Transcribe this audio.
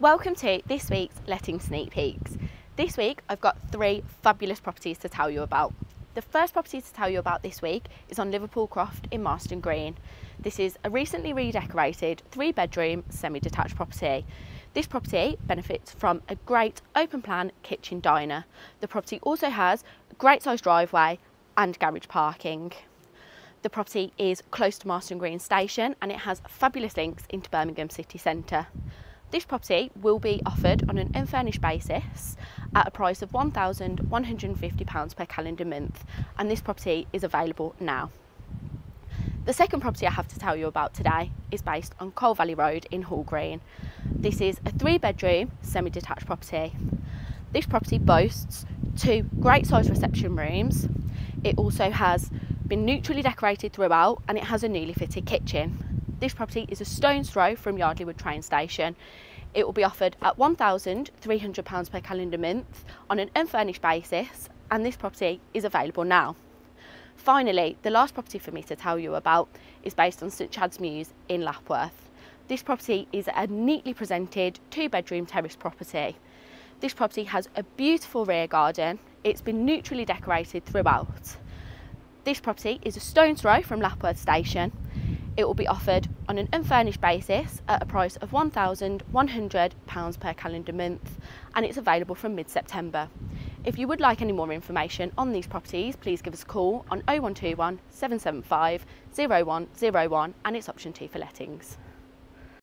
Welcome to this week's Letting Sneak Peeks. This week I've got three fabulous properties to tell you about. The first property to tell you about this week is on Liverpool Croft in Marston Green. This is a recently redecorated three bedroom semi detached property. This property benefits from a great open plan kitchen diner. The property also has a great sized driveway and garage parking. The property is close to Marston Green Station and it has fabulous links into Birmingham city centre. This property will be offered on an unfurnished basis at a price of £1,150 per calendar month and this property is available now. The second property I have to tell you about today is based on Cole Valley Road in Hall Green. This is a three bedroom semi detached property. This property boasts two great size reception rooms. It also has been neutrally decorated throughout and it has a newly fitted kitchen. This property is a stone's throw from Yardley Wood train station. It will be offered at £1,300 per calendar month on an unfurnished basis and this property is available now. Finally, the last property for me to tell you about is based on St Chad's Mews in Lapworth. This property is a neatly presented two bedroom terrace property. This property has a beautiful rear garden. It's been neutrally decorated throughout. This property is a stone's throw from Lapworth Station. It will be offered on an unfurnished basis at a price of £1,100 per calendar month and it's available from mid-September. If you would like any more information on these properties, please give us a call on 0121 775 0101 and it's option 2 for lettings.